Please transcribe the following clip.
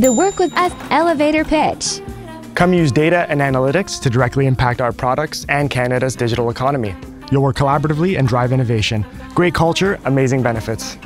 The Work With Us elevator pitch. Come use data and analytics to directly impact our products and Canada's digital economy. You'll work collaboratively and drive innovation. Great culture, amazing benefits.